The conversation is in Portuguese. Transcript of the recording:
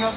nós